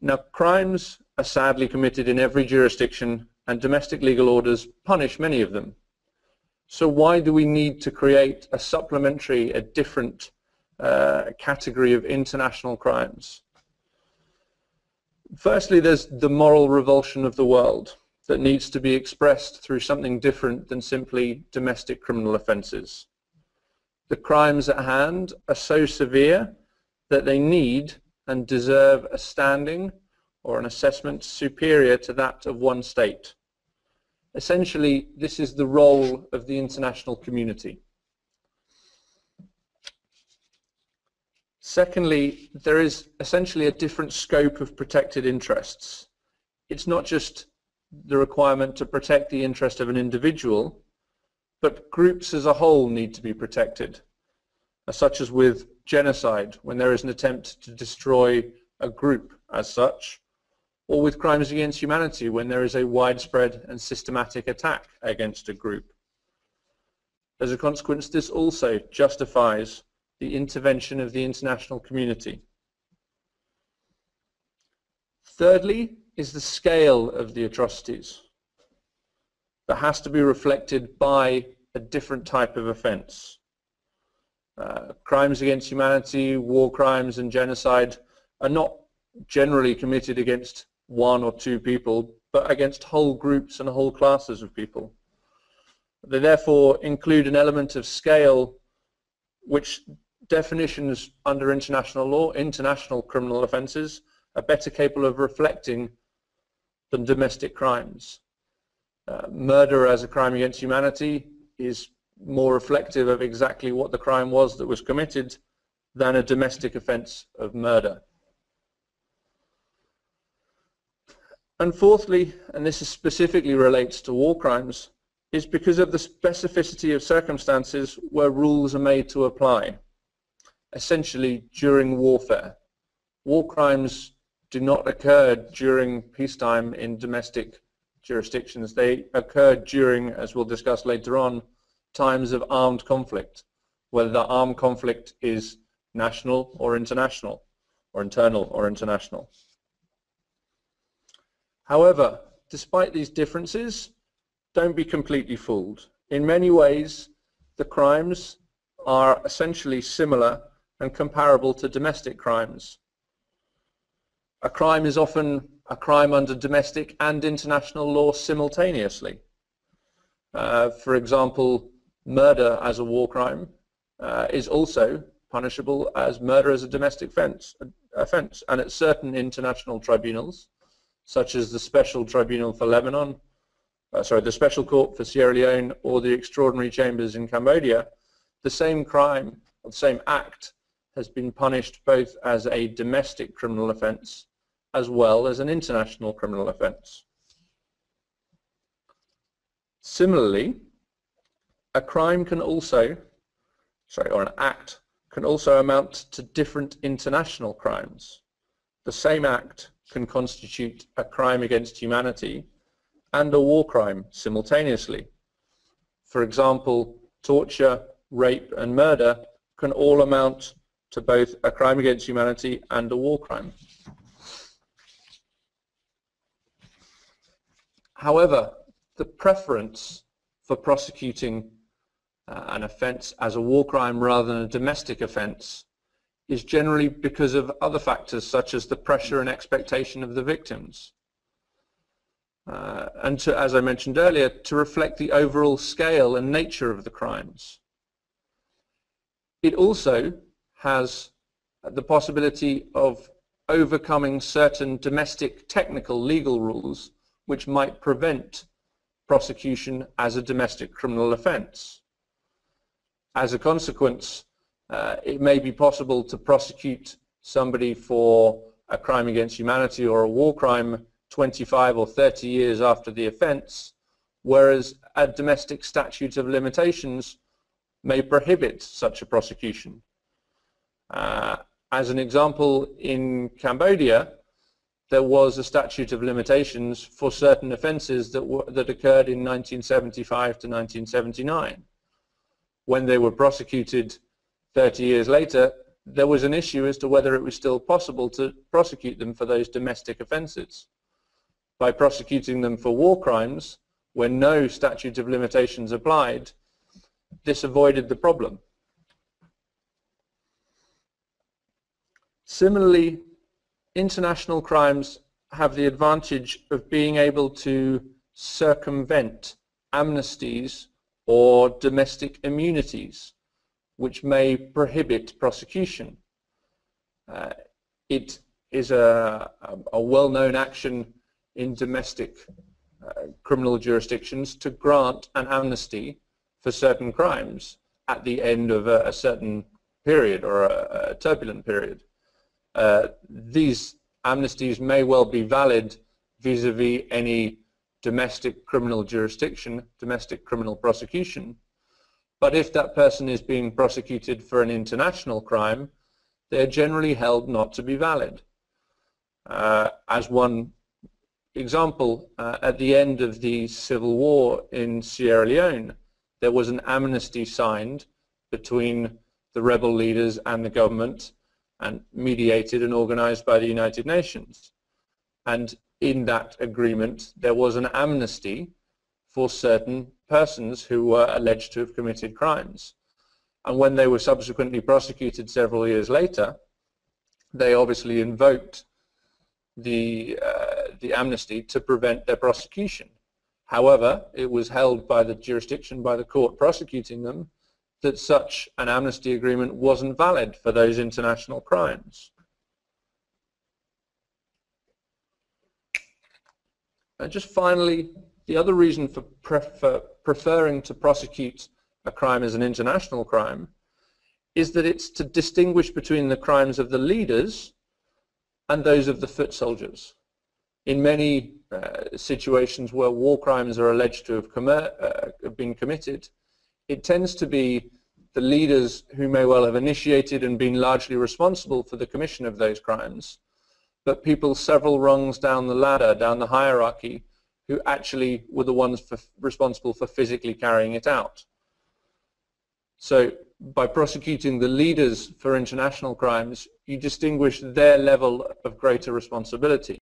Now, crimes are sadly committed in every jurisdiction and domestic legal orders punish many of them. So why do we need to create a supplementary, a different uh, category of international crimes? Firstly, there's the moral revulsion of the world that needs to be expressed through something different than simply domestic criminal offences. The crimes at hand are so severe that they need and deserve a standing or an assessment superior to that of one state. Essentially, this is the role of the international community. Secondly, there is essentially a different scope of protected interests. It's not just the requirement to protect the interest of an individual, but groups as a whole need to be protected, such as with genocide, when there is an attempt to destroy a group as such, or with crimes against humanity, when there is a widespread and systematic attack against a group. As a consequence, this also justifies the intervention of the international community. Thirdly, is the scale of the atrocities that has to be reflected by a different type of offence. Uh, crimes against humanity, war crimes and genocide are not generally committed against one or two people, but against whole groups and whole classes of people. They therefore include an element of scale which definitions under international law, international criminal offences, are better capable of reflecting than domestic crimes. Uh, murder as a crime against humanity is more reflective of exactly what the crime was that was committed than a domestic offence of murder. And fourthly, and this specifically relates to war crimes, is because of the specificity of circumstances where rules are made to apply, essentially during warfare. War crimes do not occur during peacetime in domestic jurisdictions. They occur during, as we'll discuss later on, times of armed conflict, whether the armed conflict is national or international, or internal or international. However, despite these differences, don't be completely fooled. In many ways, the crimes are essentially similar and comparable to domestic crimes a crime is often a crime under domestic and international law simultaneously. Uh, for example, murder as a war crime uh, is also punishable as murder as a domestic offense, offense. And at certain international tribunals, such as the Special Tribunal for Lebanon, uh, sorry, the Special Court for Sierra Leone or the Extraordinary Chambers in Cambodia, the same crime, the same act, has been punished both as a domestic criminal offense as well as an international criminal offence. Similarly, a crime can also, sorry, or an act can also amount to different international crimes. The same act can constitute a crime against humanity and a war crime simultaneously. For example, torture, rape and murder can all amount to both a crime against humanity and a war crime. However, the preference for prosecuting uh, an offence as a war crime rather than a domestic offence is generally because of other factors such as the pressure and expectation of the victims. Uh, and to, as I mentioned earlier, to reflect the overall scale and nature of the crimes. It also has the possibility of overcoming certain domestic technical legal rules which might prevent prosecution as a domestic criminal offence. As a consequence, uh, it may be possible to prosecute somebody for a crime against humanity or a war crime 25 or 30 years after the offence, whereas a domestic statute of limitations may prohibit such a prosecution. Uh, as an example, in Cambodia, there was a statute of limitations for certain offences that, that occurred in 1975 to 1979. When they were prosecuted 30 years later, there was an issue as to whether it was still possible to prosecute them for those domestic offences. By prosecuting them for war crimes, when no statute of limitations applied, this avoided the problem. Similarly, international crimes have the advantage of being able to circumvent amnesties or domestic immunities which may prohibit prosecution. Uh, it is a, a well-known action in domestic uh, criminal jurisdictions to grant an amnesty for certain crimes at the end of a, a certain period or a, a turbulent period. Uh, these amnesties may well be valid vis-a-vis -vis any domestic criminal jurisdiction, domestic criminal prosecution, but if that person is being prosecuted for an international crime, they're generally held not to be valid. Uh, as one example, uh, at the end of the civil war in Sierra Leone, there was an amnesty signed between the rebel leaders and the government and mediated and organized by the United Nations. And in that agreement, there was an amnesty for certain persons who were alleged to have committed crimes. And when they were subsequently prosecuted several years later, they obviously invoked the, uh, the amnesty to prevent their prosecution. However, it was held by the jurisdiction, by the court prosecuting them, that such an amnesty agreement wasn't valid for those international crimes. And just finally, the other reason for, prefer, preferring to prosecute a crime as an international crime is that it's to distinguish between the crimes of the leaders and those of the foot soldiers. In many uh, situations where war crimes are alleged to have uh, been committed, it tends to be the leaders who may well have initiated and been largely responsible for the commission of those crimes, but people several rungs down the ladder, down the hierarchy, who actually were the ones for, responsible for physically carrying it out. So by prosecuting the leaders for international crimes, you distinguish their level of greater responsibility.